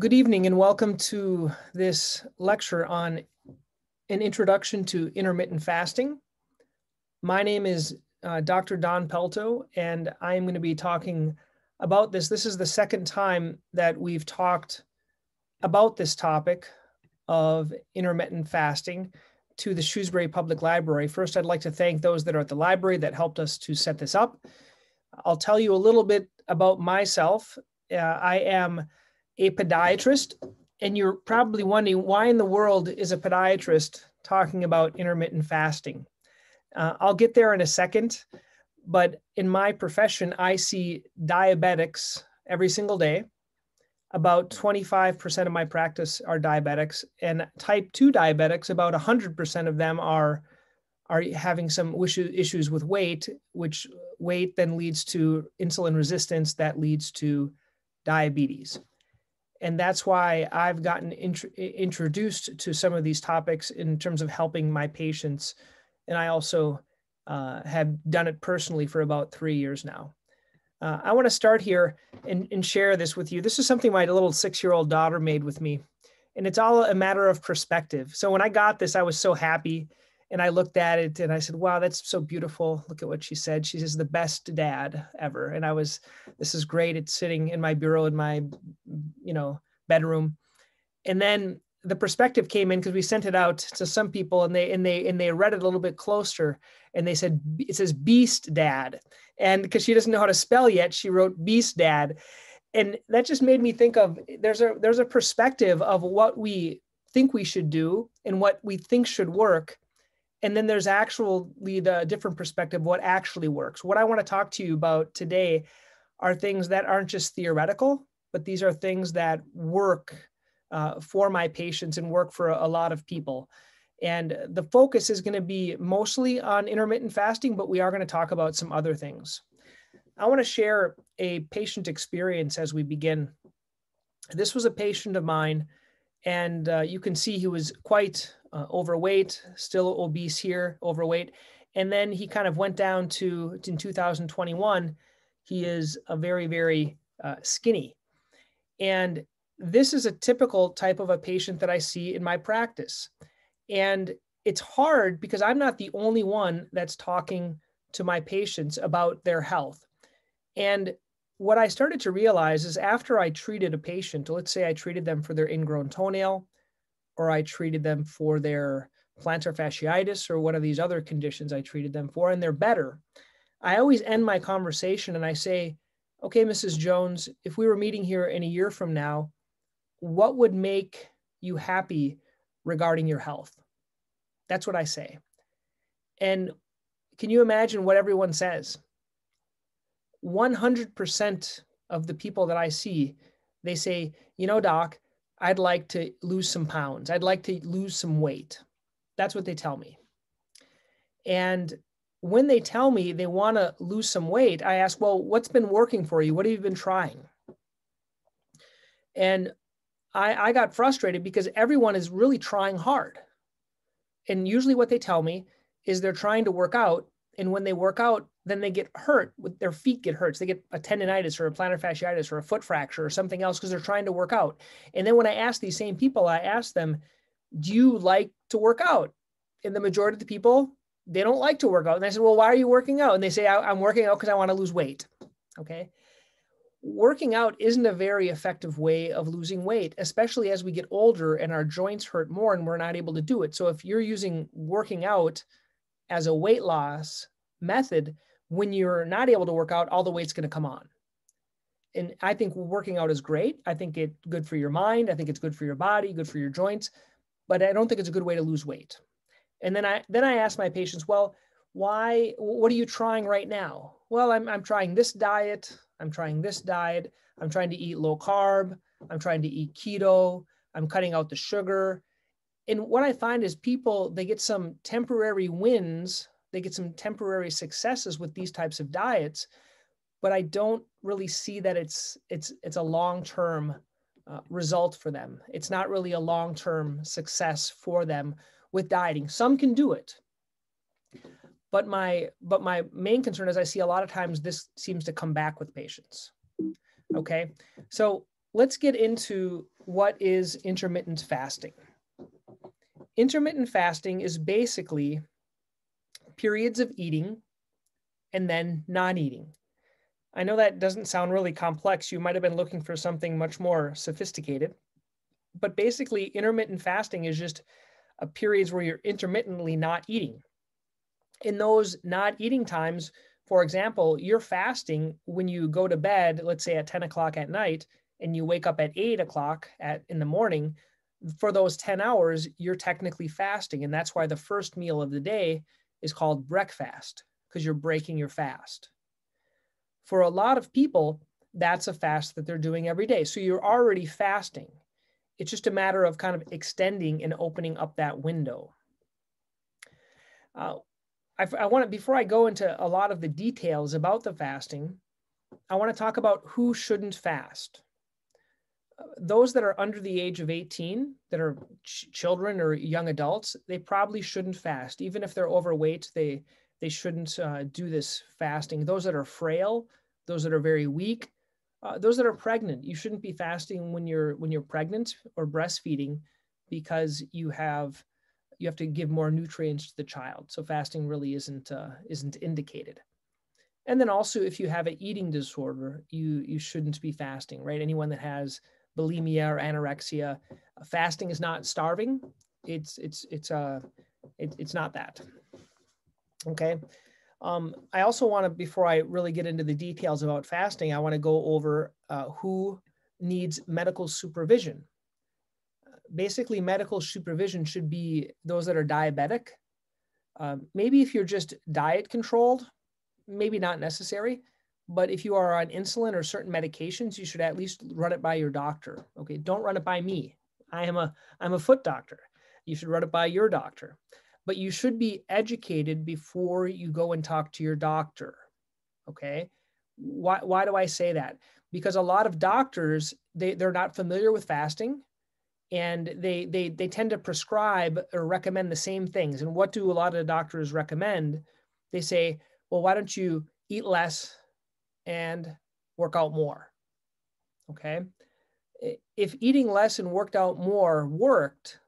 Good evening and welcome to this lecture on an introduction to intermittent fasting. My name is uh, Dr. Don Pelto, and I am going to be talking about this. This is the second time that we've talked about this topic of intermittent fasting to the Shrewsbury Public Library. First, I'd like to thank those that are at the library that helped us to set this up. I'll tell you a little bit about myself. Uh, I am a podiatrist, and you're probably wondering why in the world is a podiatrist talking about intermittent fasting? Uh, I'll get there in a second, but in my profession, I see diabetics every single day. About 25% of my practice are diabetics, and type 2 diabetics, about 100% of them are, are having some issues with weight, which weight then leads to insulin resistance, that leads to diabetes and that's why I've gotten int- introduced to some of these topics in terms of helping my patients. And I also uh, have done it personally for about three years now. Uh, I want to start here and, and share this with you. This is something my little six year old daughter made with me. And it's all a matter of perspective. So when I got this, I was so happy. And I looked at it and I said, wow, that's so beautiful. Look at what she said. She says, the best dad ever. And I was, this is great. It's sitting in my bureau in my, you know, bedroom. And then the perspective came in because we sent it out to some people and they and they and they read it a little bit closer and they said it says beast dad and because she doesn't know how to spell yet she wrote beast dad and that just made me think of there's a there's a perspective of what we think we should do and what we think should work and then there's actually the different perspective what actually works. What i want to talk to you about today are things that aren't just theoretical but these are things that work uh, for my patients and work for a, a lot of people. And the focus is going to be mostly on intermittent fasting but we are going to talk about some other things. I want to share a patient experience as we begin. This was a patient of mine and uh, you can see he was quite uh, overweight, still obese here, overweight. And then he kind of went down to, in 2021, he is a very, very uh, skinny. And this is a typical type of a patient that I see in my practice. And it's hard because I'm not the only one that's talking to my patients about their health. And what I started to realize is after I treated a patient, let's say I treated them for their ingrown toenail, or I treated them for their plantar fasciitis or one of these other conditions I treated them for, and they're better. I always end my conversation and I say, okay, Mrs. Jones, if we were meeting here in a year from now, what would make you happy regarding your health? That's what I say. And can you imagine what everyone says? 100% of the people that I see, they say, you know, doc, I'd like to lose some pounds. I'd like to lose some weight. That's what they tell me. And when they tell me they want to lose some weight, I ask, well, what's been working for you? What have you been trying? And I, I got frustrated because everyone is really trying hard. And usually what they tell me is they're trying to work out. And when they work out, then they get hurt with their feet get hurt. So they get a tendonitis or a plantar fasciitis or a foot fracture or something else because they're trying to work out. And then when I ask these same people, I ask them, do you like to work out? And the majority of the people, they don't like to work out. And I said, well, why are you working out? And they say, I'm working out because I want to lose weight. Okay. Working out isn't a very effective way of losing weight, especially as we get older and our joints hurt more and we're not able to do it. So if you're using working out as a weight loss method, when you're not able to work out, all the weight's going to come on. And I think working out is great. I think it's good for your mind. I think it's good for your body, good for your joints, but I don't think it's a good way to lose weight. And then I then I ask my patients, well, why? What are you trying right now? Well, I'm I'm trying this diet. I'm trying this diet. I'm trying to eat low carb. I'm trying to eat keto. I'm cutting out the sugar. And what I find is people they get some temporary wins they get some temporary successes with these types of diets but i don't really see that it's it's it's a long-term uh, result for them. It's not really a long-term success for them with dieting. Some can do it. But my but my main concern is i see a lot of times this seems to come back with patients. Okay? So let's get into what is intermittent fasting. Intermittent fasting is basically periods of eating and then not eating. I know that doesn't sound really complex. You might have been looking for something much more sophisticated. But basically, intermittent fasting is just a periods where you're intermittently not eating. In those not eating times, for example, you're fasting when you go to bed, let's say at 10 o'clock at night, and you wake up at 8 o'clock at in the morning. For those 10 hours, you're technically fasting. And that's why the first meal of the day is called breakfast, because you're breaking your fast. For a lot of people, that's a fast that they're doing every day. So you're already fasting. It's just a matter of kind of extending and opening up that window. Uh, I, I want to, before I go into a lot of the details about the fasting, I want to talk about who shouldn't fast. Those that are under the age of 18, that are ch- children or young adults, they probably shouldn't fast. Even if they're overweight, they, they shouldn't uh, do this fasting. Those that are frail, those that are very weak, uh, those that are pregnant, you shouldn't be fasting when you're when you're pregnant or breastfeeding because you have you have to give more nutrients to the child. So fasting really isn't uh, isn't indicated. And then also, if you have an eating disorder, you you shouldn't be fasting, right? Anyone that has bulimia or anorexia, uh, fasting is not starving. It's it's it's uh it, it's not that. Okay. Um, I also want to, before I really get into the details about fasting, I want to go over uh, who needs medical supervision. Basically, medical supervision should be those that are diabetic. Um, maybe if you're just diet controlled, maybe not necessary. But if you are on insulin or certain medications, you should at least run it by your doctor. Okay, don't run it by me. I am a I'm a foot doctor. You should run it by your doctor but you should be educated before you go and talk to your doctor. Okay. Why, why do I say that? Because a lot of doctors, they, they're not familiar with fasting and they, they, they tend to prescribe or recommend the same things. And what do a lot of doctors recommend? They say, well, why don't you eat less and work out more? Okay. If eating less and worked out more worked,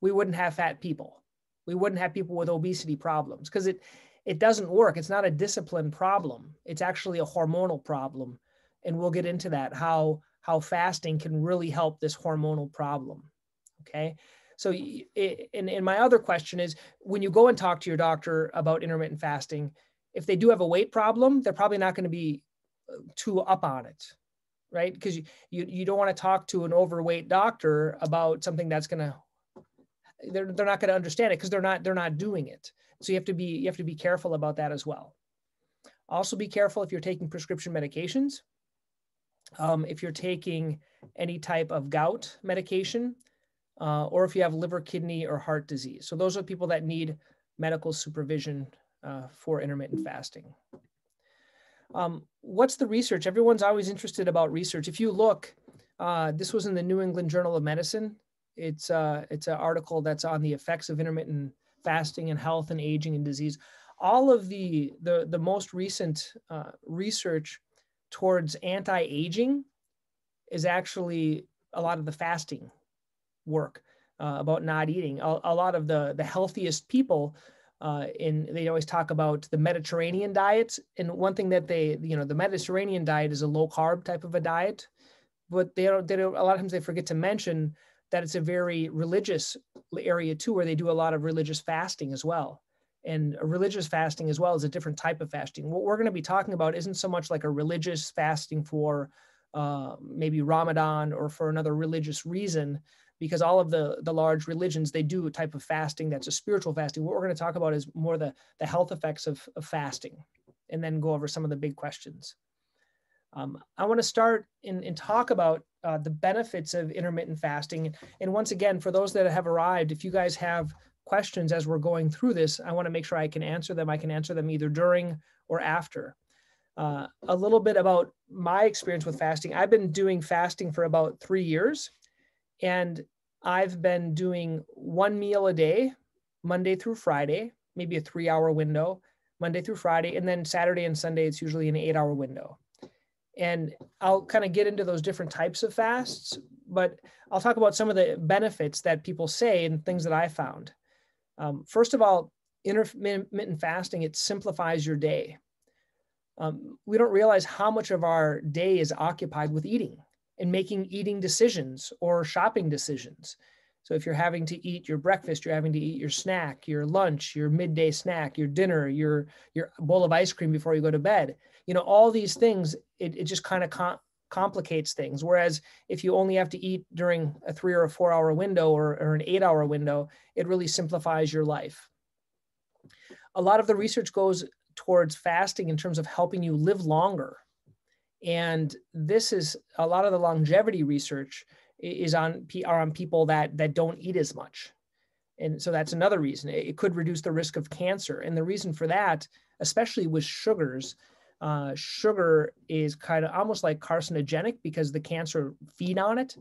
we wouldn't have fat people we wouldn't have people with obesity problems because it it doesn't work it's not a discipline problem it's actually a hormonal problem and we'll get into that how how fasting can really help this hormonal problem okay so and, and my other question is when you go and talk to your doctor about intermittent fasting if they do have a weight problem they're probably not going to be uh, too up on it right? Because you, you, you don't want to talk to an overweight doctor about something that's going to they're, they're not going to understand it because they're not they're not doing it. So you have to be you have to be careful about that as well. Also be careful if you're taking prescription medications. Um, if you're taking any type of gout medication uh, or if you have liver kidney or heart disease. So those are people that need medical supervision uh, for intermittent fasting um, what's the research everyone's always interested about research if you look uh, this was in the new england journal of medicine it's uh, it's an article that's on the effects of intermittent fasting and health and aging and disease. All of the the the most recent uh, research towards anti-aging is actually a lot of the fasting work uh, about not eating. A, a, lot of the the healthiest people uh, in they always talk about the Mediterranean diet. And one thing that they you know the Mediterranean diet is a low carb type of a diet, but they don't they don't a lot of times they forget to mention that it's a very religious area too, where they do a lot of religious fasting as well. And religious fasting as well is a different type of fasting. What we're going to be talking about isn't so much like a religious fasting for uh, maybe Ramadan or for another religious reason, because all of the the large religions they do a type of fasting that's a spiritual fasting. What we're going to talk about is more the the health effects of, of fasting, and then go over some of the big questions. Um, I want to start and, talk about uh, the benefits of intermittent fasting. And once again, for those that have arrived, if you guys have questions as we're going through this, I want to make sure I can answer them. I can answer them either during or after. Uh, a little bit about my experience with fasting. I've been doing fasting for about three years, and I've been doing one meal a day, Monday through Friday, maybe a three hour window, Monday through Friday. And then Saturday and Sunday, it's usually an eight hour window And I'll kind of get into those different types of fasts, but I'll talk about some of the benefits that people say and things that I found. Um, first of all, intermittent fasting, it simplifies your day. Um, we don't realize how much of our day is occupied with eating and making eating decisions or shopping decisions. So if you're having to eat your breakfast, you're having to eat your snack, your lunch, your midday snack, your dinner, your your bowl of ice cream before you go to bed. You know, all these things, it, it just kind of com- complicates things. Whereas if you only have to eat during a three or a four hour window or, or an eight hour window, it really simplifies your life. A lot of the research goes towards fasting in terms of helping you live longer. And this is a lot of the longevity research is on are on people that that don't eat as much. And so that's another reason. It could reduce the risk of cancer. And the reason for that, especially with sugars, uh, sugar is kind of almost like carcinogenic because the cancer feed on it.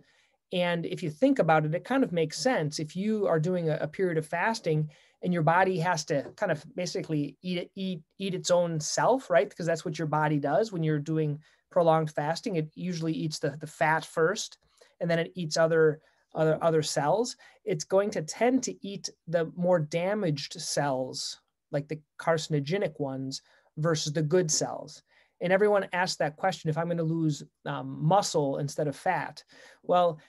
And if you think about it, it kind of makes sense. If you are doing a, a period of fasting and your body has to kind of basically eat eat eat its own self, right? Because that's what your body does when you're doing prolonged fasting. It usually eats the, the fat first, and then it eats other other other cells. It's going to tend to eat the more damaged cells, like the carcinogenic ones, versus the good cells. And everyone asks that question: if I'm going to lose um, muscle instead of fat, well,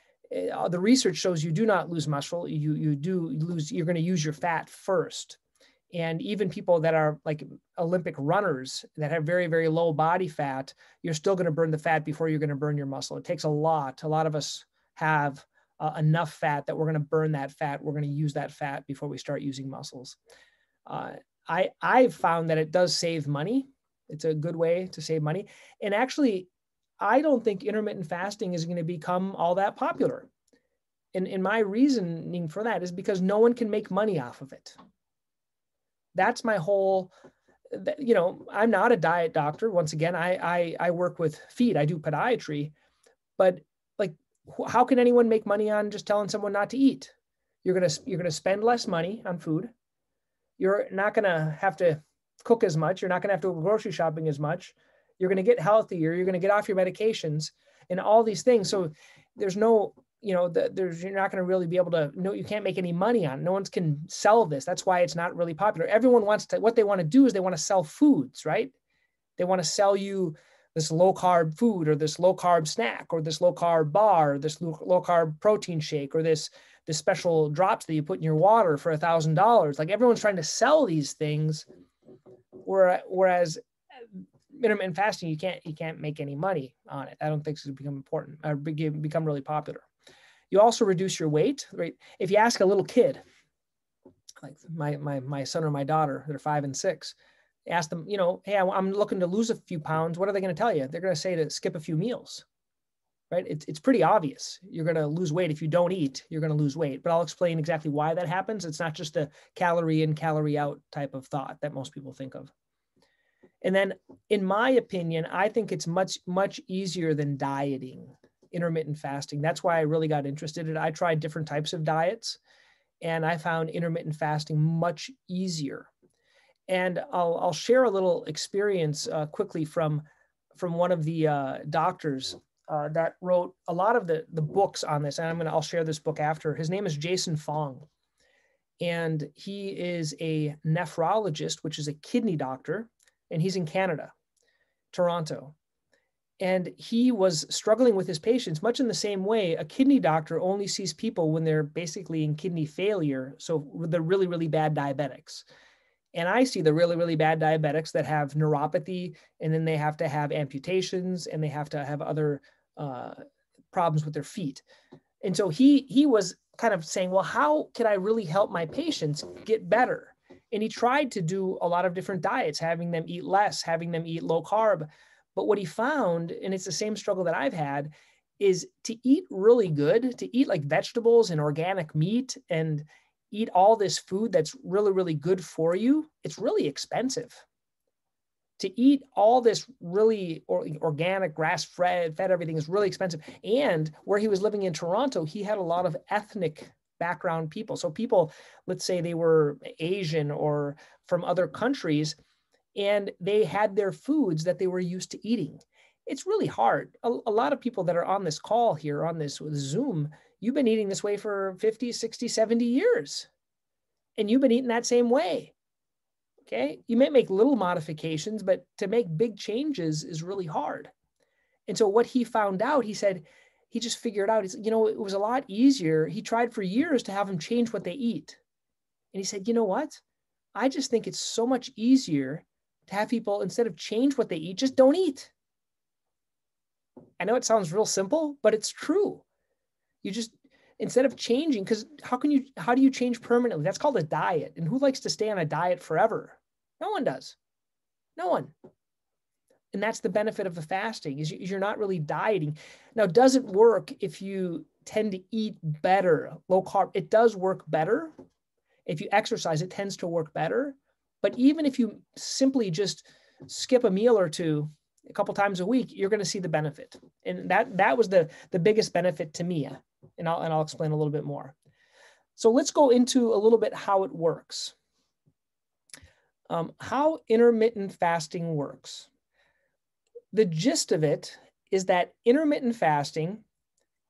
uh, the research shows you do not lose muscle. You you do lose. You're going to use your fat first. And even people that are like Olympic runners that have very very low body fat, you're still going to burn the fat before you're going to burn your muscle. It takes a lot. A lot of us have uh, enough fat that we're going to burn that fat. We're going to use that fat before we start using muscles. Uh, I I've found that it does save money. It's a good way to save money. And actually, I don't think intermittent fasting is going to become all that popular. And, and my reasoning for that is because no one can make money off of it. That's my whole, you know, I'm not a diet doctor. Once again, I, I, I work with feet, I do podiatry, but like, how can anyone make money on just telling someone not to eat? You're going to, you're going to spend less money on food. You're not going to have to cook as much. You're not going to have to go grocery shopping as much you're going to get healthier you're going to get off your medications and all these things so there's no you know the, there's you're not going to really be able to no you can't make any money on it. no one's can sell this that's why it's not really popular everyone wants to what they want to do is they want to sell foods right they want to sell you this low carb food or this low carb snack or this low carb bar or this low, carb protein shake or this this special drops that you put in your water for a thousand dollars like everyone's trying to sell these things whereas uh, intermittent fasting, you can't you can't make any money on it. I don't think it's become important or become really popular. You also reduce your weight, right? If you ask a little kid, like my my my son or my daughter, they're five and six, ask them, you know, hey, I'm looking to lose a few pounds. What are they going to tell you? They're going to say to skip a few meals, right? It's it's pretty obvious. You're going to lose weight if you don't eat. You're going to lose weight. But I'll explain exactly why that happens. It's not just a calorie in, calorie out type of thought that most people think of. And then, in my opinion, I think it's much, much easier than dieting, intermittent fasting. That's why I really got interested in it. I tried different types of diets and I found intermittent fasting much easier. And I'll, I'll share a little experience uh, quickly from, from one of the uh, doctors uh, that wrote a lot of the, the books on this. And I'm going to, I'll share this book after. His name is Jason Fung. And he is a nephrologist, which is a kidney doctor and he's in Canada, Toronto. And he was struggling with his patients much in the same way. A kidney doctor only sees people when they're basically in kidney failure. So they're really, really bad diabetics. And I see the really, really bad diabetics that have neuropathy, and then they have to have amputations and they have to have other uh, problems with their feet. And so he he was kind of saying, well, how can I really help my patients get better? And he tried to do a lot of different diets, having them eat less, having them eat low carb. But what he found, and it's the same struggle that I've had, is to eat really good, to eat like vegetables and organic meat and eat all this food that's really, really good for you, it's really expensive. To eat all this really organic, grass fed, fed everything is really expensive. And where he was living in Toronto, he had a lot of ethnic background people. So people, let's say they were Asian or from other countries, and they had their foods that they were used to eating. it's really hard. A, a, lot of people that are on this call here, on this Zoom, you've been eating this way for 50, 60, 70 years. And you've been eating that same way. Okay. You may make little modifications, but to make big changes is really hard. And so what he found out, he said, he just figured out, he's, you know, it was a lot easier. He tried for years to have them change what they eat. And he said, you know what? I just think it's so much easier to have people, instead of change what they eat, just don't eat. I know it sounds real simple, but it's true. You just instead of changing, because how can you how do you change permanently? That's called a diet. And who likes to stay on a diet forever? No one does. No one. And that's the benefit of the fasting is you're not really dieting. Now, does it work if you tend to eat better, low carb? It does work better. If you exercise, it tends to work better. But even if you simply just skip a meal or two, a couple times a week, you're going to see the benefit. And that that was the the biggest benefit to me. And I'll and I'll explain a little bit more. So let's go into a little bit how it works. Um, how intermittent fasting works. The gist of it is that intermittent fasting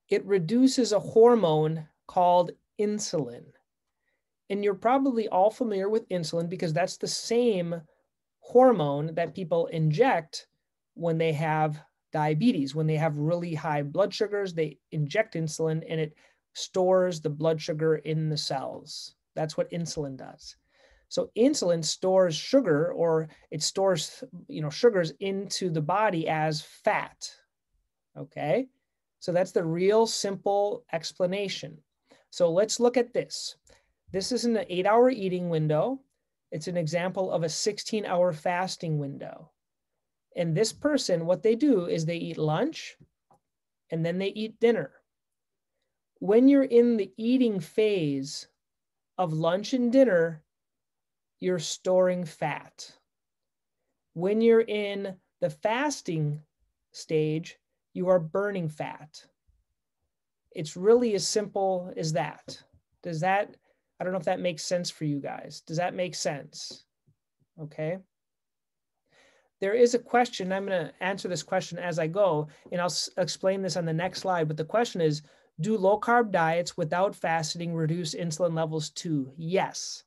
it reduces a hormone called insulin. And you're probably all familiar with insulin because that's the same hormone that people inject when they have diabetes, when they have really high blood sugars, they inject insulin and it stores the blood sugar in the cells. That's what insulin does. So insulin stores sugar or it stores you know sugars into the body as fat. Okay? So that's the real simple explanation. So let's look at this. This is an 8-hour eating window. It's an example of a 16-hour fasting window. And this person, what they do is they eat lunch and then they eat dinner. When you're in the eating phase of lunch and dinner, you're storing fat. When you're in the fasting stage, you are burning fat. It's really as simple as that. Does that, I don't know if that makes sense for you guys. Does that make sense? Okay there is a question. I'm going to answer this question as I go, and I'll explain this on the next slide. But the question is Do low carb diets without fasting reduce insulin levels too? Yes,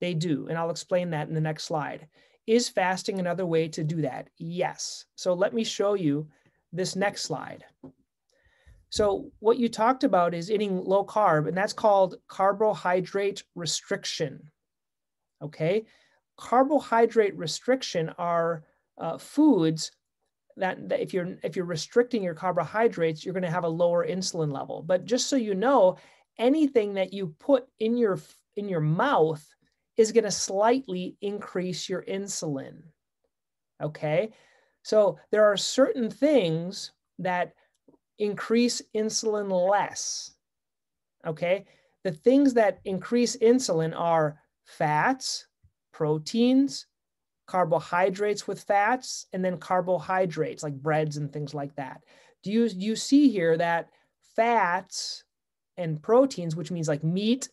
they do. And I'll explain that in the next slide. Is fasting another way to do that? Yes. So let me show you this next slide. So, what you talked about is eating low carb, and that's called carbohydrate restriction. Okay. Carbohydrate restriction are uh, foods that, that if you're if you're restricting your carbohydrates, you're going to have a lower insulin level. But just so you know, anything that you put in your in your mouth is going to slightly increase your insulin. Okay? So there are certain things that increase insulin less. Okay? The things that increase insulin are fats, proteins, carbohydrates with fats, and then carbohydrates like breads and things like that. Do you, you see here that fats and proteins, which means like meat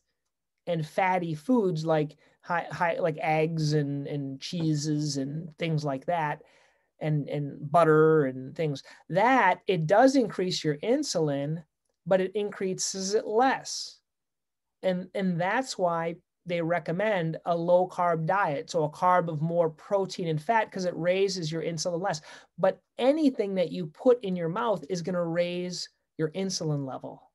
and fatty foods like high, high like eggs and, and cheeses and things like that, and, and butter and things, that it does increase your insulin, but it increases it less. And, and that's why they recommend a low carb diet. So a carb of more protein and fat because it raises your insulin less. But anything that you put in your mouth is going to raise your insulin level.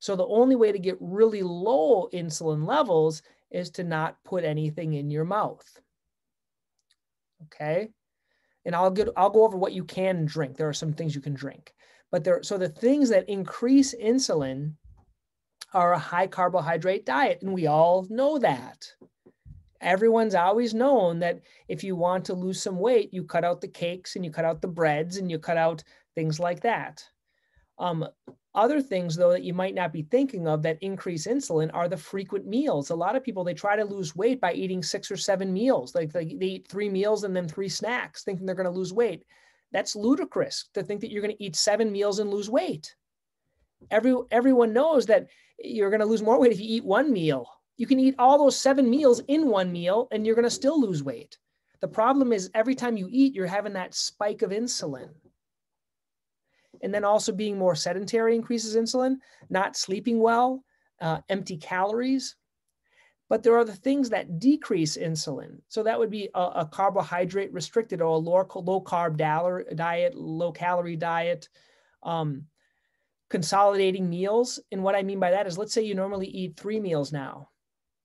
So the only way to get really low insulin levels is to not put anything in your mouth. Okay? And I'll get I'll go over what you can drink. There are some things you can drink. But there so the things that increase insulin are a high carbohydrate diet. And we all know that. Everyone's always known that if you want to lose some weight, you cut out the cakes and you cut out the breads and you cut out things like that. Um, other things, though, that you might not be thinking of that increase insulin are the frequent meals. A lot of people, they try to lose weight by eating six or seven meals. Like they, they eat three meals and then three snacks, thinking they're going to lose weight. That's ludicrous to think that you're going to eat seven meals and lose weight. Every, everyone knows that you're going to lose more weight if you eat one meal. You can eat all those seven meals in one meal and you're going to still lose weight. The problem is every time you eat, you're having that spike of insulin. And then also being more sedentary increases insulin, not sleeping well, uh, empty calories. But there are the things that decrease insulin. So that would be a, a carbohydrate restricted or a low, low carb diet, low calorie diet, um, consolidating meals. And what I mean by that is let's say you normally eat three meals now.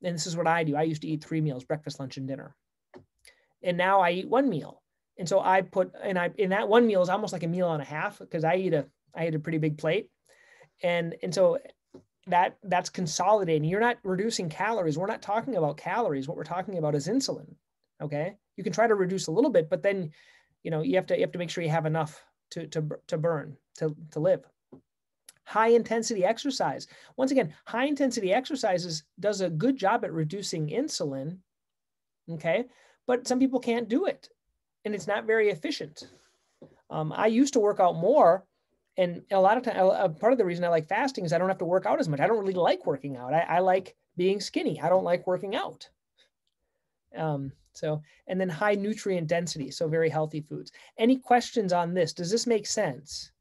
And this is what I do. I used to eat three meals, breakfast, lunch, and dinner. And now I eat one meal. And so I put, and I, in that one meal is almost like a meal and a half because I eat a, I eat a pretty big plate. And, and so that that's consolidating. You're not reducing calories. We're not talking about calories. What we're talking about is insulin. Okay. You can try to reduce a little bit, but then, you know, you have to, you have to make sure you have enough to, to, to burn, to, to live. High intensity exercise. Once again, high intensity exercises does a good job at reducing insulin. Okay. But some people can't do it and it's not very efficient. Um, I used to work out more and a lot of time, uh, part of the reason I like fasting is I don't have to work out as much. I don't really like working out. I, I like being skinny. I don't like working out. Um, so, and then high nutrient density, so very healthy foods. Any questions on this? Does this make sense?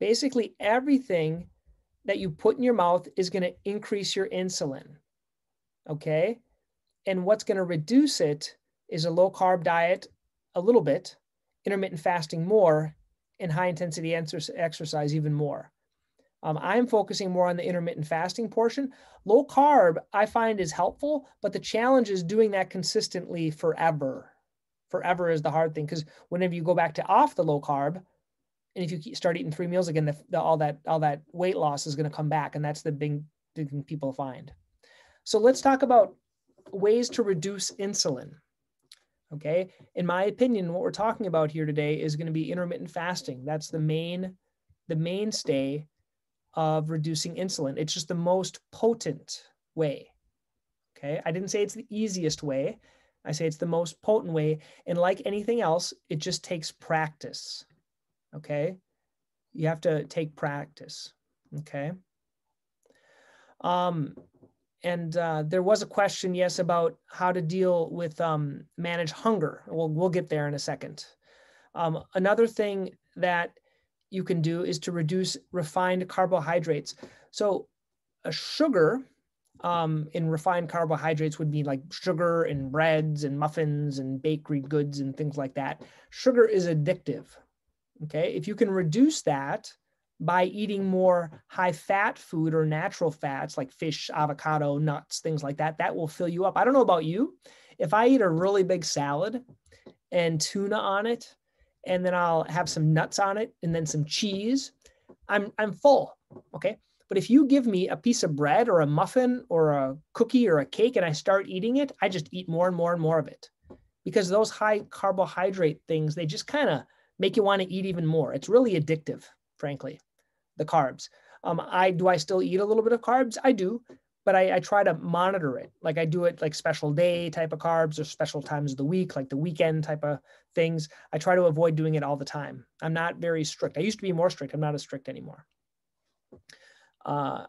Basically, everything that you put in your mouth is going to increase your insulin. Okay. And what's going to reduce it is a low carb diet a little bit intermittent fasting more and high intensity exercise even more. Um, I'm focusing more on the intermittent fasting portion. Low carb, I find, is helpful, but the challenge is doing that consistently forever. Forever is the hard thing because whenever you go back to off the low carb, and if you start eating three meals again, the, the, all that all that weight loss is going to come back, and that's the big, big thing people find. So let's talk about ways to reduce insulin. Okay. In my opinion, what we're talking about here today is going to be intermittent fasting. That's the main, the mainstay of reducing insulin. It's just the most potent way. Okay. I didn't say it's the easiest way. I say it's the most potent way. And like anything else, it just takes practice. Okay. You have to take practice. Okay. Um, and uh, there was a question, yes, about how to deal with um, manage hunger. We'll, we'll get there in a second. Um, another thing that you can do is to reduce refined carbohydrates. So a sugar um, in refined carbohydrates would be like sugar and breads and muffins and bakery goods and things like that. Sugar is addictive. Okay, if you can reduce that, by eating more high fat food or natural fats like fish, avocado, nuts, things like that, that will fill you up. I don't know about you. If I eat a really big salad and tuna on it, and then I'll have some nuts on it and then some cheese, I'm I'm full. Okay. But if you give me a piece of bread or a muffin or a cookie or a cake and I start eating it, I just eat more and more and more of it. Because those high carbohydrate things, they just kind of make you want to eat even more. It's really addictive frankly, the carbs. Um, I do I still eat a little bit of carbs? I do, but I, I, try to monitor it. Like I do it like special day type of carbs or special times of the week, like the weekend type of things. I try to avoid doing it all the time. I'm not very strict. I used to be more strict. I'm not as strict anymore. Uh,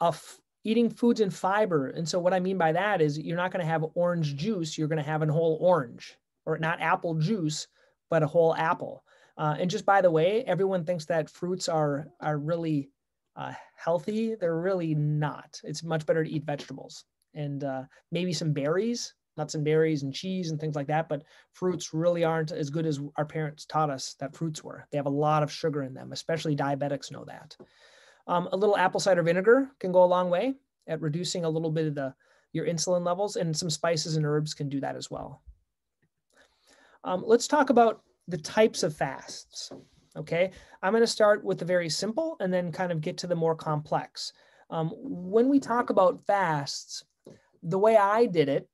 of eating foods and fiber. And so what I mean by that is you're not going to have orange juice. You're going to have a whole orange or not apple juice, but a whole apple. Uh, and just by the way, everyone thinks that fruits are are really uh, healthy. They're really not. It's much better to eat vegetables and uh, maybe some berries, nuts and berries and cheese and things like that. But fruits really aren't as good as our parents taught us that fruits were. They have a lot of sugar in them, especially diabetics know that. Um, a little apple cider vinegar can go a long way at reducing a little bit of the your insulin levels, and some spices and herbs can do that as well. Um, let's talk about the types of fasts. Okay, I'm going to start with the very simple and then kind of get to the more complex. Um, when we talk about fasts, the way I did it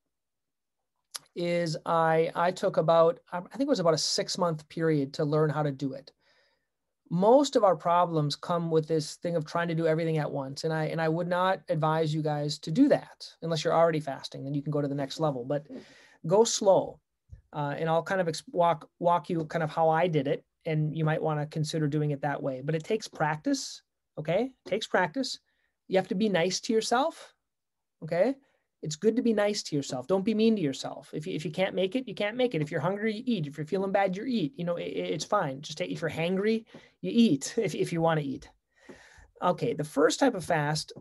is I I took about I think it was about a six month period to learn how to do it. Most of our problems come with this thing of trying to do everything at once, and I and I would not advise you guys to do that unless you're already fasting. Then you can go to the next level, but go slow uh, and I'll kind of walk walk you kind of how I did it, and you might want to consider doing it that way. But it takes practice. Okay, it takes practice. You have to be nice to yourself. Okay, It's good to be nice to yourself. Don't be mean to yourself. If you, if you can't make it, you can't make it. If you're hungry, you eat. If you're feeling bad, you eat. You know, it, it's fine. Just take, if you're hangry, you eat if, if you want to eat. Okay, the first type of fast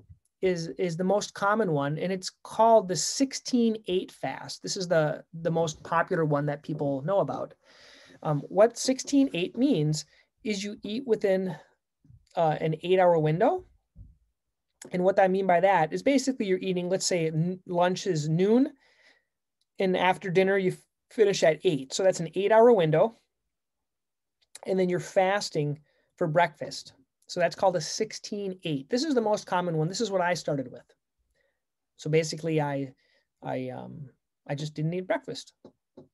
is is the most common one and it's called the 16-8 fast. This is the the most popular one that people know about. Um, what 16-8 means is you eat within uh, an eight hour window. And what i mean by that is basically you're eating let's say lunch is noon and after dinner you finish at eight. So that's an eight hour window. And then you're fasting for breakfast so that's called a 16-8. This is the most common one. This is what I started with. So basically I, I, um, I just didn't eat breakfast.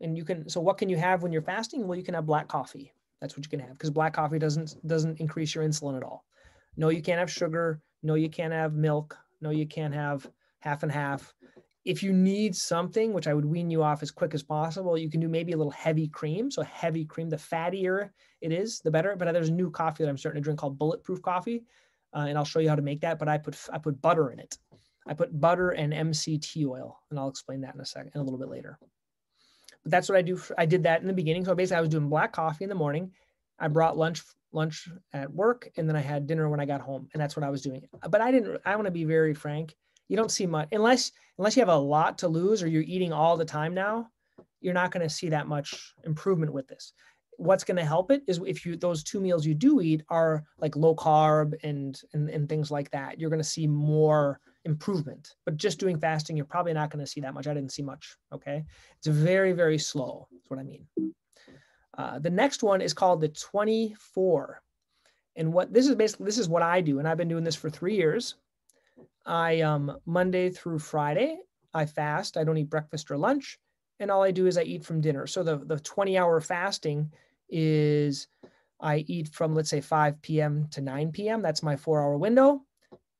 And you can, so what can you have when you're fasting? Well, you can have black coffee. That's what you can have because black coffee doesn't, doesn't increase your insulin at all. No, you can't have sugar. No, you can't have milk. No, you can't have half and half if you need something, which I would wean you off as quick as possible, you can do maybe a little heavy cream. So heavy cream, the fattier it is, the better. But there's a new coffee that I'm starting to drink called Bulletproof Coffee, uh, and I'll show you how to make that. But I put I put butter in it. I put butter and MCT oil, and I'll explain that in a second, in a little bit later. But that's what I do. For, I did that in the beginning. So basically, I was doing black coffee in the morning. I brought lunch lunch at work, and then I had dinner when I got home, and that's what I was doing. But I didn't. I want to be very frank you don't see much unless unless you have a lot to lose or you're eating all the time now you're not going to see that much improvement with this. What's going to help it is if you those two meals you do eat are like low carb and and, and things like that you're going to see more improvement. But just doing fasting you're probably not going to see that much. I didn't see much okay? It's very very slow that's what i mean. Uh, the next one is called the 24 and what this is basically this is what i do and i've been doing this for three years I um Monday through Friday, I fast. I don't eat breakfast or lunch. And all I do is I eat from dinner. So the, the 20 hour fasting is I eat from let's say 5 p.m. to 9 p.m. That's my four hour window.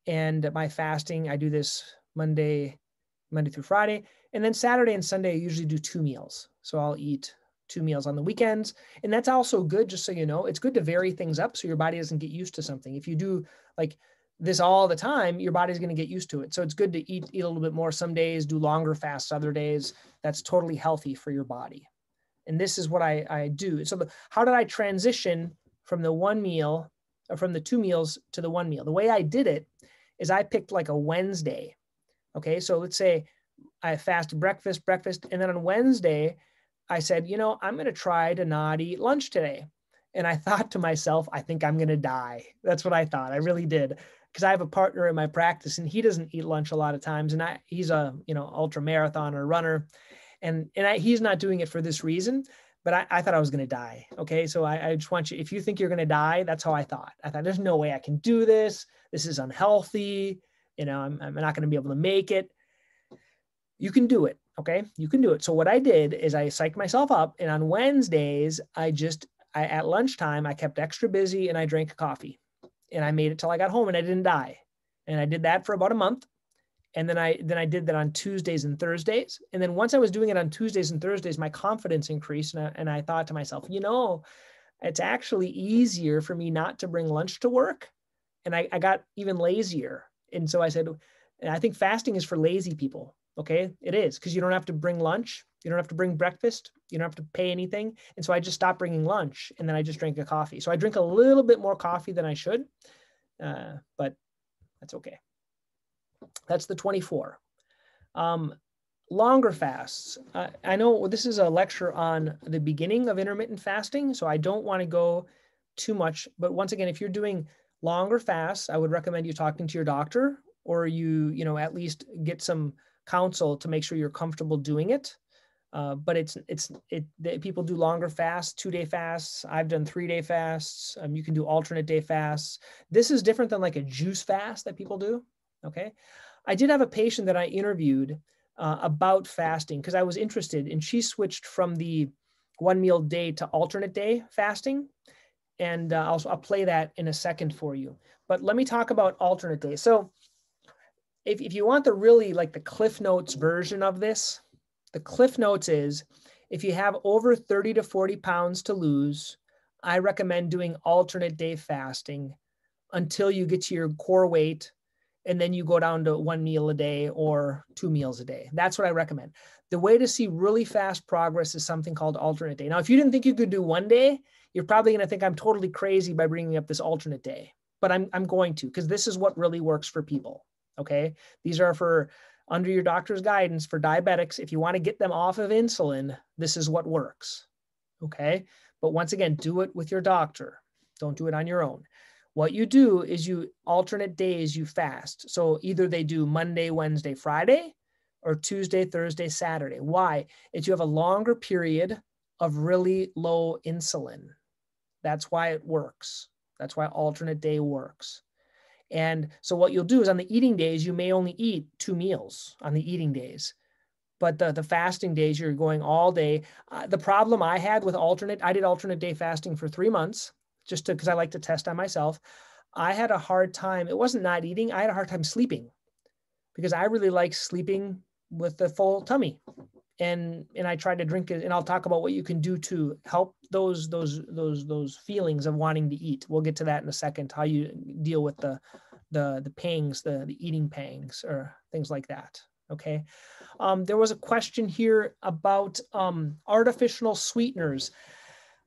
And my fasting, I do this Monday, Monday through Friday. And then Saturday and Sunday, I usually do two meals. So I'll eat two meals on the weekends. And that's also good, just so you know, it's good to vary things up so your body doesn't get used to something. If you do like this all the time, your body's going to get used to it. So it's good to eat eat a little bit more some days, do longer fasts other days. That's totally healthy for your body. And this is what I, I do. So the, how did I transition from the one meal or from the two meals to the one meal? The way I did it is I picked like a Wednesday. Okay, so let's say I fast breakfast, breakfast, and then on Wednesday, I said, you know, I'm going to try to not eat lunch today. And I thought to myself, I think I'm going to die. That's what I thought. I really did because I have a partner in my practice and he doesn't eat lunch a lot of times, and I he's a you know ultra marathoner runner, and and I, he's not doing it for this reason. But I, I thought I was going to die. Okay, so I, I just want you. If you think you're going to die, that's how I thought. I thought there's no way I can do this. This is unhealthy. You know, I'm, I'm not going to be able to make it. You can do it. Okay, you can do it. So what I did is I psyched myself up, and on Wednesdays I just I, at lunchtime I kept extra busy and I drank coffee and I made it till I got home and I didn't die. And I did that for about a month. And then I then I did that on Tuesdays and Thursdays. And then once I was doing it on Tuesdays and Thursdays, my confidence increased. And I, and I thought to myself, you know, it's actually easier for me not to bring lunch to work. And I, I got even lazier. And so I said, I think fasting is for lazy people. Okay, it is because you don't have to bring lunch, you don't have to bring breakfast, you don't have to pay anything. And so I just stopped bringing lunch and then I just drank a coffee. So I drink a little bit more coffee than I should, uh, but that's okay. That's the 24. Um, longer fasts. Uh, I know this is a lecture on the beginning of intermittent fasting, so I don't want to go too much. But once again, if you're doing longer fasts, I would recommend you talking to your doctor or you, you know, at least get some counsel to make sure you're comfortable doing it. Uh, but it's it's it people do longer fasts, two day fasts. I've done three day fasts. Um, you can do alternate day fasts. This is different than like a juice fast that people do. Okay, I did have a patient that I interviewed uh, about fasting because I was interested, and she switched from the one meal day to alternate day fasting, and uh, I'll I'll play that in a second for you. But let me talk about alternate day. So if, if you want the really like the cliff notes version of this the cliff notes is if you have over 30 to 40 pounds to lose i recommend doing alternate day fasting until you get to your core weight and then you go down to one meal a day or two meals a day. That's what I recommend. The way to see really fast progress is something called alternate day. Now, if you didn't think you could do one day, you're probably going to think I'm totally crazy by bringing up this alternate day, but I'm, I'm going to because this is what really works for people. Okay. These are for under your doctor's guidance for diabetics. If you want to get them off of insulin, this is what works. Okay. But once again, do it with your doctor. Don't do it on your own. What you do is you alternate days you fast. So either they do Monday, Wednesday, Friday, or Tuesday, Thursday, Saturday. Why? It's you have a longer period of really low insulin. That's why it works. That's why alternate day works. And so what you'll do is on the eating days, you may only eat two meals on the eating days. But the, the fasting days, you're going all day. Uh, the problem I had with alternate, I did alternate day fasting for three months just because I like to test on myself. I had a hard time. It wasn't not eating. I had a hard time sleeping because I really like sleeping with the full tummy. And and I tried to drink it, and I'll talk about what you can do to help those those those those feelings of wanting to eat. We'll get to that in a second. How you deal with the the the pangs, the the eating pangs, or things like that. Okay. Um, there was a question here about um, artificial sweeteners.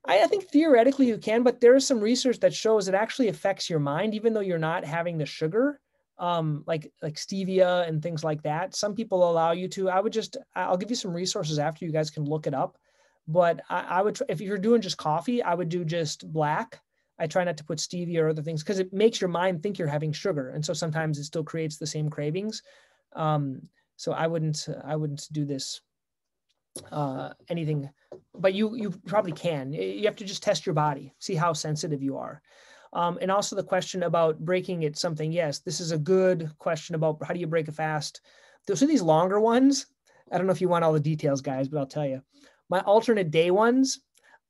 I, I think theoretically you can, but there is some research that shows it actually affects your mind, even though you're not having the sugar, um, like like stevia and things like that. Some people allow you to. I would just I'll give you some resources after you guys can look it up. But I, I would if you're doing just coffee, I would do just black. I try not to put stevia or other things because it makes your mind think you're having sugar, and so sometimes it still creates the same cravings. Um, so I wouldn't I wouldn't do this uh, anything, but you you probably can. You have to just test your body, see how sensitive you are. Um, and also the question about breaking it something. Yes, this is a good question about how do you break a fast. Those are these longer ones. I don't know if you want all the details, guys, but I'll tell you. My alternate day ones,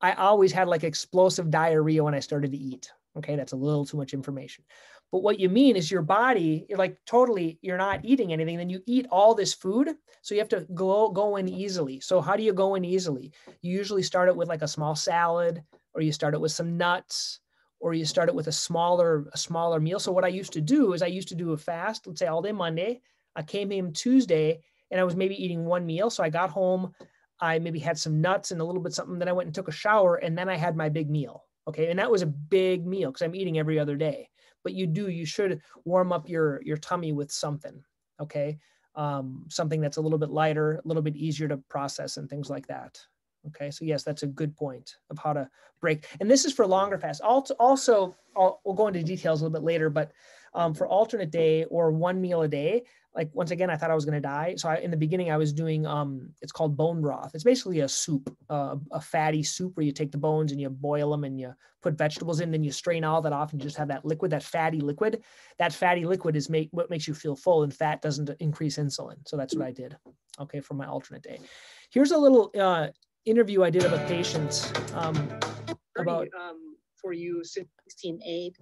I always had like explosive diarrhea when I started to eat. Okay, that's a little too much information. But what you mean is your body, you're like totally, you're not eating anything. Then you eat all this food. So you have to go, go in easily. So how do you go in easily? You usually start it with like a small salad, or you start it with some nuts, or you start it with a smaller, a smaller meal. So what I used to do is I used to do a fast, let's say all day Monday. I came in Tuesday and I was maybe eating one meal. So I got home, I maybe had some nuts and a little bit something. Then I went and took a shower and then I had my big meal. Okay. And that was a big meal because I'm eating every other day but you do you should warm up your your tummy with something okay um, something that's a little bit lighter a little bit easier to process and things like that okay so yes that's a good point of how to break and this is for longer fast also we'll go into details a little bit later but um, for alternate day or one meal a day like once again i thought i was going to die. So I, in the beginning i was doing um it's called bone broth. It's basically a soup uh, a fatty soup where you take the bones and you boil them and you put vegetables in then you strain all that off and you just have that liquid that fatty liquid. That fatty liquid is make what makes you feel full and fat doesn't increase insulin. So that's what i did okay for my alternate day. Here's a little uh, interview i did of a patient um, about um, for you 16 8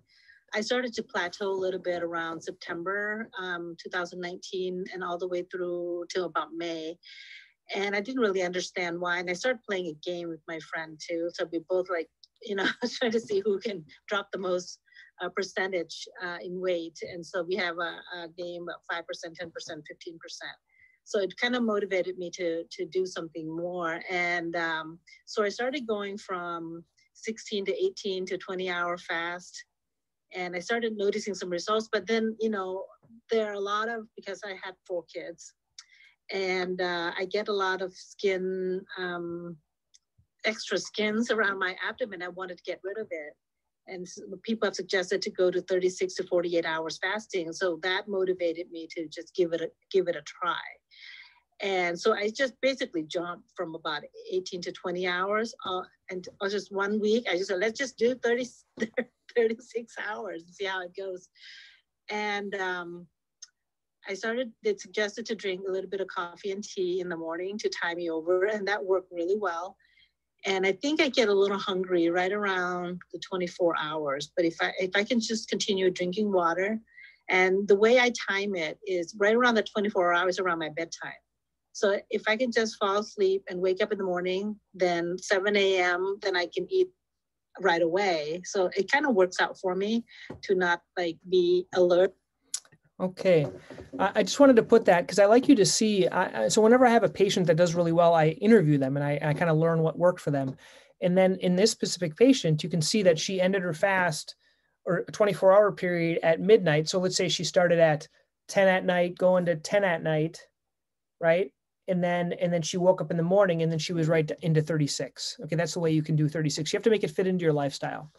I started to plateau a little bit around September um, 2019 and all the way through till about May. And I didn't really understand why. And I started playing a game with my friend too. So we both like, you know, trying to see who can drop the most uh, percentage uh, in weight. And so we have a, a game of 5%, 10%, 15%. So it kind of motivated me to, to do something more. And um, so I started going from 16 to 18 to 20 hour fast and I started noticing some results. But then, you know, there are a lot of because I had four kids, and uh, I get a lot of skin, um, extra skins around my abdomen. I wanted to get rid of it. And people have suggested to go to 36 to 48 hours fasting. So that motivated me to just give it a, give it a try. And so I just basically jumped from about 18 to 20 hours. Uh, and just one week, I just said, let's just do 30, 36 hours and see how it goes. And um, I started, they suggested to drink a little bit of coffee and tea in the morning to tie me over, and that worked really well. And I think I get a little hungry right around the 24 hours. But if I if I can just continue drinking water, and the way I time it is right around the 24 hours around my bedtime. So if I can just fall asleep and wake up in the morning, then 7 a.m., then I can eat right away. So it kind of works out for me to not like be alert. Okay, I, just wanted to put that because I like you to see. I, so whenever I have a patient that does really well, I interview them and I, I kind of learn what worked for them. And then in this specific patient, you can see that she ended her fast or 24 hour period at midnight. So let's say she started at 10 at night, going to 10 at night, right? And then and then she woke up in the morning and then she was right into 36. Okay, that's the way you can do 36. You have to make it fit into your lifestyle.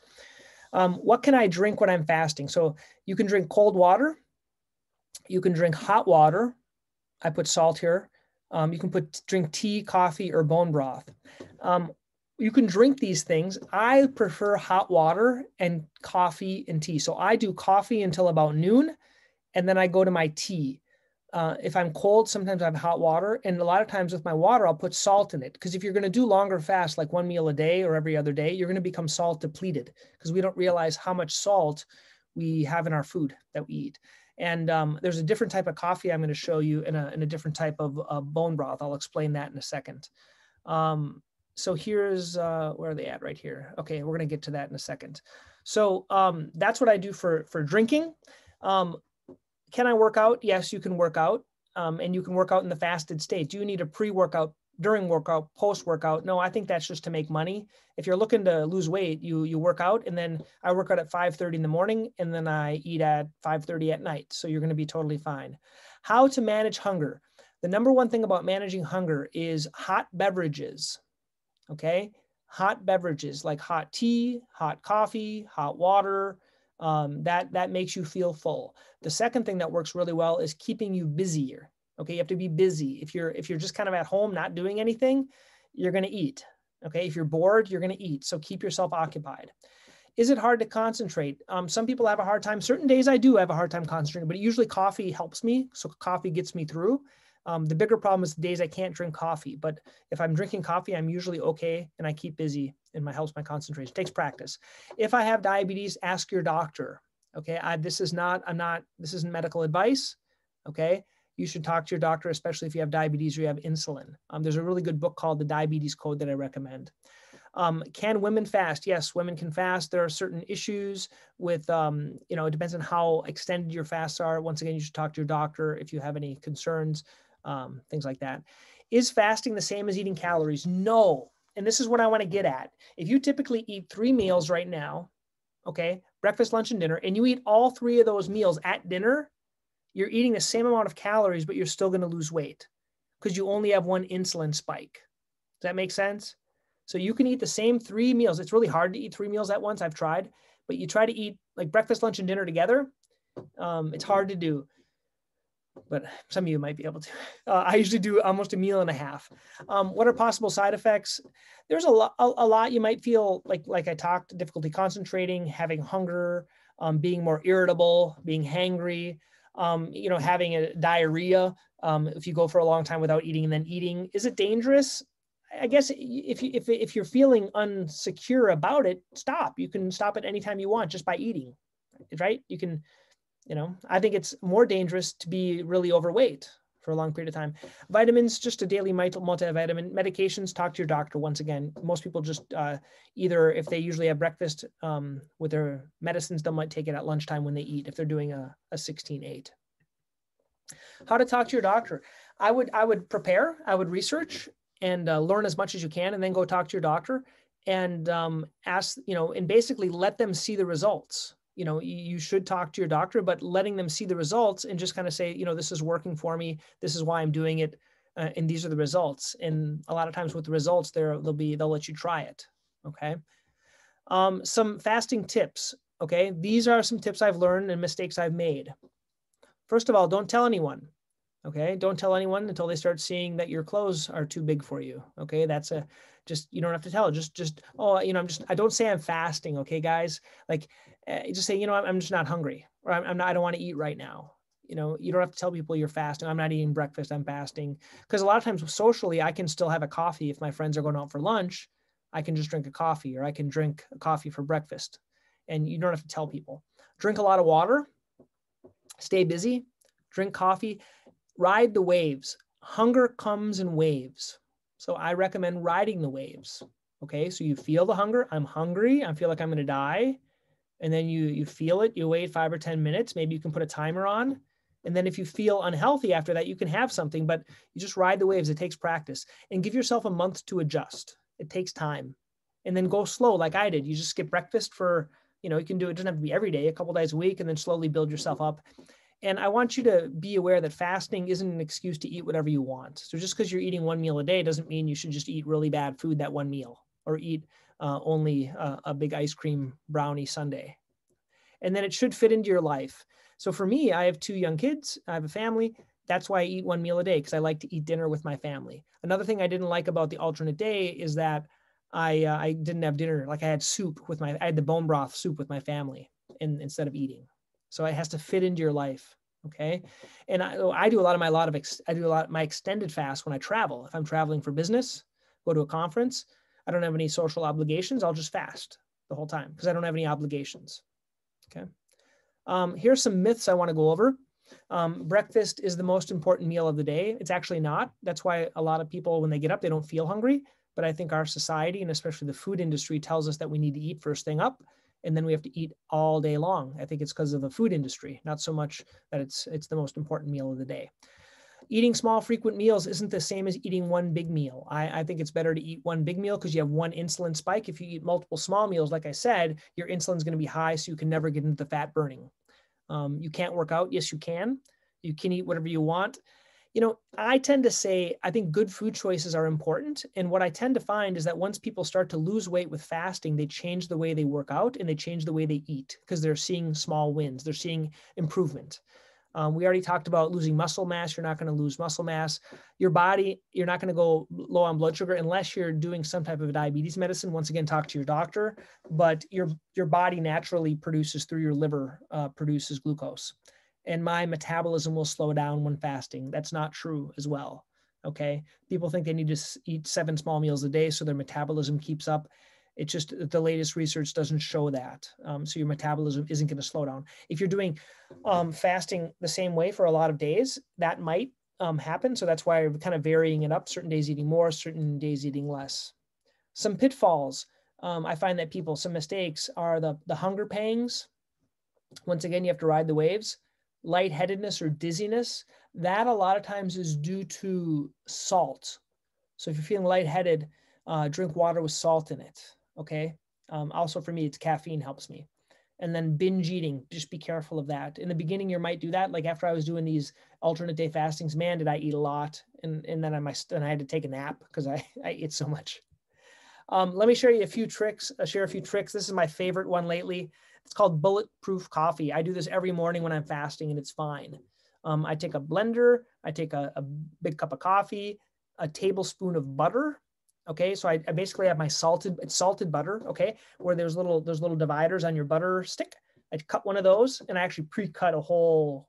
Um, what can I drink when I'm fasting? So you can drink cold water you can drink hot water. I put salt here. Um, you can put drink tea, coffee, or bone broth. Um, you can drink these things. I prefer hot water and coffee and tea. So I do coffee until about noon, and then I go to my tea. Uh, if I'm cold, sometimes I have hot water, and a lot of times with my water, I'll put salt in it. Because if you're going to do longer fast, like one meal a day or every other day, you're going to become salt depleted because we don't realize how much salt we have in our food that we eat. And um, there's a different type of coffee I'm going to show you in a, in a different type of uh, bone broth. I'll explain that in a second. Um, so here's, uh, where are they at right here? Okay, we're going to get to that in a second. So um, that's what I do for, for drinking. Um, can I work out? Yes, you can work out. Um, and you can work out in the fasted state. Do you need a pre-workout during workout, post workout. No, I think that's just to make money. If you're looking to lose weight, you you work out, and then I work out at 5:30 in the morning, and then I eat at 5:30 at night. So you're going to be totally fine. How to manage hunger? The number one thing about managing hunger is hot beverages. Okay, hot beverages like hot tea, hot coffee, hot water. Um, that that makes you feel full. The second thing that works really well is keeping you busier. Okay, you have to be busy. If you're if you're just kind of at home not doing anything, you're going to eat. Okay, if you're bored, you're going to eat. So keep yourself occupied. Is it hard to concentrate? Um, some people have a hard time. Certain days I do have a hard time concentrating, but usually coffee helps me. So coffee gets me through. Um, the bigger problem is the days I can't drink coffee. But if I'm drinking coffee, I'm usually okay and I keep busy and my helps my concentration. It takes practice. If I have diabetes, ask your doctor. Okay, I, this is not. I'm not. This isn't medical advice. Okay, you should talk to your doctor, especially if you have diabetes or you have insulin. Um, there's a really good book called The Diabetes Code that I recommend. Um, can women fast? Yes, women can fast. There are certain issues with, um, you know, it depends on how extended your fasts are. Once again, you should talk to your doctor if you have any concerns, um, things like that. Is fasting the same as eating calories? No. And this is what I want to get at. If you typically eat three meals right now, okay, breakfast, lunch, and dinner, and you eat all three of those meals at dinner, you're eating the same amount of calories, but you're still going to lose weight because you only have one insulin spike. Does that make sense? So you can eat the same three meals. It's really hard to eat three meals at once. I've tried, but you try to eat like breakfast, lunch, and dinner together. Um, it's hard to do, but some of you might be able to. Uh, I usually do almost a meal and a half. Um, what are possible side effects? There's a lot. A, a, lot you might feel like, like I talked, difficulty concentrating, having hunger, um, being more irritable, being hangry um, you know, having a diarrhea um, if you go for a long time without eating and then eating. Is it dangerous? I guess if you if if you're feeling unsecure about it, stop. You can stop it anytime you want just by eating, right? You can, you know. I think it's more dangerous to be really overweight for a long period of time. Vitamins, just a daily multivitamin. Medications, talk to your doctor once again. Most people just uh, either, if they usually have breakfast um, with their medicines, they might take it at lunchtime when they eat if they're doing a, a 16-8. How to talk to your doctor. I would, I would prepare, I would research and uh, learn as much as you can and then go talk to your doctor and um, ask, you know, and basically let them see the results you know you should talk to your doctor but letting them see the results and just kind of say you know this is working for me. This is why i'm doing it uh, and these are the results. And a lot of times with the results there they'll be they'll let you try it okay? Um, some fasting tips okay? These are some tips i've learned and mistakes i've made. First of all don't tell anyone okay? Don't tell anyone until they start seeing that your clothes are too big for you okay? That's a just you don't have to tell just just oh you know i'm just i don't say i'm fasting okay guys? Like uh, just say you know i'm just not hungry or i'm, I'm not i don't want to eat right now you know you don't have to tell people you're fasting i'm not eating breakfast i'm fasting because a lot of times socially i can still have a coffee if my friends are going out for lunch i can just drink a coffee or i can drink a coffee for breakfast and you don't have to tell people drink a lot of water stay busy drink coffee ride the waves hunger comes in waves so I recommend riding the waves. Okay, so you feel the hunger. I'm hungry. I feel like I'm going to die. And then you you feel it. You wait five or ten minutes. Maybe you can put a timer on, And then if you feel unhealthy after that, you can have something, but you just ride the waves. It takes practice and give yourself a month to adjust. It takes time. And then go slow like I did. You just skip breakfast for, you know, you can do it, doesn't have to be every day, a couple days a week, and then slowly build yourself up. And I want you to be aware that fasting isn't an excuse to eat whatever you want. So just because you're eating one meal a day doesn't mean you should just eat really bad food that one meal or eat uh, only uh, a big ice cream brownie sundae. And then it should fit into your life. So for me, I have two young kids, I have a family. That's why I eat one meal a day because I like to eat dinner with my family. Another thing I didn't like about the alternate day is that I uh, I didn't have dinner. Like I had soup with my I had the bone broth soup with my family in, instead of eating. So it has to fit into your life. Okay. And I, I do a lot of my, lot of, ex, I do a lot, my extended fast when I travel. If I'm traveling for business, go to a conference, I don't have any social obligations. I'll just fast the whole time because I don't have any obligations. Okay. Um, here's some myths I want to go over. Um, breakfast is the most important meal of the day. It's actually not. That's why a lot of people, when they get up, they don't feel hungry. But I think our society and especially the food industry tells us that we need to eat first thing up and then we have to eat all day long. I think it's because of the food industry, not so much that it's it's the most important meal of the day. Eating small, frequent meals isn't the same as eating one big meal. I, I think it's better to eat one big meal because you have one insulin spike. If you eat multiple small meals, like I said, your insulin is going to be high, so you can never get into the fat burning. Um, you can't work out. Yes, you can. You can eat whatever you want you know, I tend to say I think good food choices are important. And what I tend to find is that once people start to lose weight with fasting, they change the way they work out and they change the way they eat because they're seeing small wins, they're seeing improvement. Um, we already talked about losing muscle mass. You're not going to lose muscle mass. Your body, you're not going to go low on blood sugar unless you're doing some type of diabetes medicine. Once again, talk to your doctor. But your your body naturally produces through your liver uh, produces glucose and my metabolism will slow down when fasting. That's not true as well. Okay. People think they need to eat seven small meals a day so their metabolism keeps up. It's just the latest research doesn't show that. Um, so your metabolism isn't going to slow down. If you're doing um, fasting the same way for a lot of days, that might um, happen. So that's why I'm kind of varying it up. Certain days eating more, certain days eating less. Some pitfalls. Um, I find that people, some mistakes are the, the hunger pangs. Once again, you have to ride the waves lightheadedness or dizziness, that a lot of times is due to salt. So if you're feeling lightheaded, uh, drink water with salt in it. Okay. Um, also for me, it's caffeine helps me. And then binge eating, just be careful of that. In the beginning, you might do that. Like after I was doing these alternate day fastings, man, did I eat a lot. And, and then I might, and I had to take a nap because I, I ate so much. Um, let me share you a few tricks, uh, share a few tricks. This is my favorite one lately. It's called bulletproof coffee. I do this every morning when I'm fasting and it's fine. Um, I take a blender, I take a, a, big cup of coffee, a tablespoon of butter. Okay, so I, I basically have my salted, it's salted butter. Okay, where there's little there's little dividers on your butter stick. I cut one of those and I actually pre-cut a whole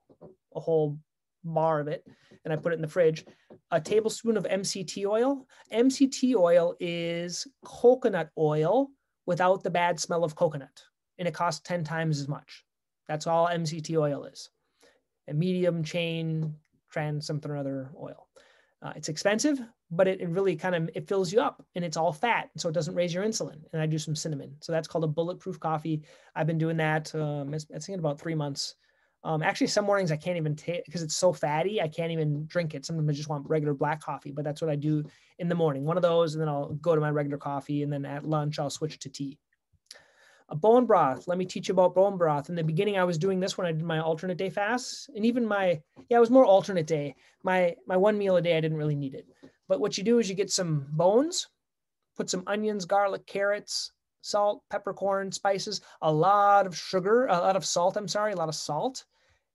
a whole bar of it and I put it in the fridge. A tablespoon of MCT oil. MCT oil is coconut oil without the bad smell of coconut and it costs 10 times as much. That's all MCT oil is. A medium chain trans something or other oil. Uh, it's expensive, but it, it really kind of it fills you up and it's all fat, so it doesn't raise your insulin. And I do some cinnamon, so that's called a bulletproof coffee. I've been doing that. Um, it's, it's in about three months. Um, actually, some mornings I can't even take because it's so fatty. I can't even drink it. Sometimes I just want regular black coffee, but that's what I do in the morning. One of those, and then I'll go to my regular coffee, and then at lunch I'll switch to tea a bone broth. Let me teach you about bone broth. In the beginning, I was doing this when I did my alternate day fasts, and even my yeah, it was more alternate day. My my one meal a day, I didn't really need it. But what you do is you get some bones, put some onions, garlic, carrots, salt, peppercorn, spices, a lot of sugar, a lot of salt. I'm sorry, a lot of salt,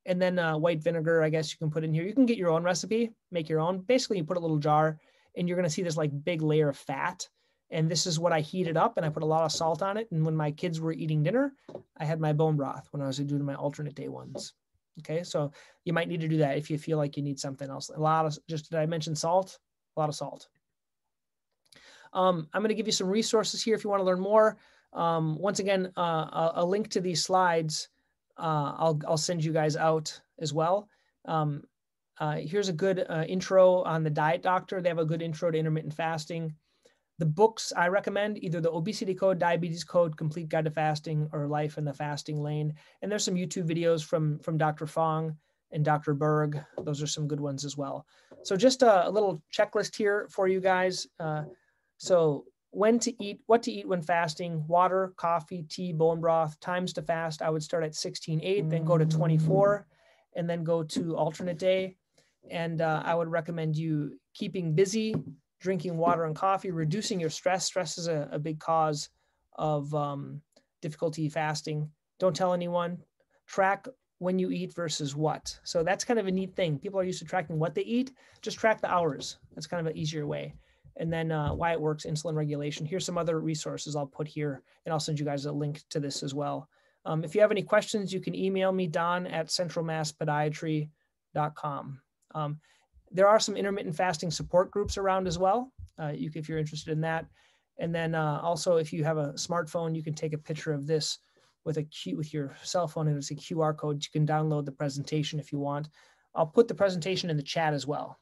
and then uh, white vinegar. I guess you can put in here. You can get your own recipe, make your own. Basically, you put a little jar, and you're going to see this like big layer of fat and this is what I heated up and I put a lot of salt on it. And when my kids were eating dinner, I had my bone broth when I was doing my alternate day ones. Okay, so you might need to do that if you feel like you need something else. A lot of just did I mention salt? A lot of salt. Um, I'm going to give you some resources here if you want to learn more. Um, once again, uh, a, a, link to these slides uh, I'll I'll send you guys out as well. Um, uh, here's a good uh, intro on the Diet Doctor. They have a good intro to intermittent fasting the books I recommend either the Obesity Code, Diabetes Code, Complete Guide to Fasting, or Life in the Fasting Lane. And there's some YouTube videos from from Dr. Fung and Dr. Berg. Those are some good ones as well. So just a, a little checklist here for you guys. Uh, so when to eat, what to eat when fasting, water, coffee, tea, bone broth, times to fast. I would start at 16, 8, then go to 24, and then go to alternate day. And uh, I would recommend you keeping busy, drinking water and coffee, reducing your stress. Stress is a, a big cause of um, difficulty fasting. Don't tell anyone. Track when you eat versus what. So that's kind of a neat thing. People are used to tracking what they eat. Just track the hours. That's kind of an easier way. And then uh, why it works, insulin regulation. Here's some other resources I'll put here, and I'll send you guys a link to this as well. Um, if you have any questions, you can email me, don at centralmasspodiatry.com. Um, there are some intermittent fasting support groups around as well, uh, you, if you're interested in that. And then uh, also, if you have a smartphone, you can take a picture of this with a Q with your cell phone and it's a QR code. You can download the presentation if you want. I'll put the presentation in the chat as well.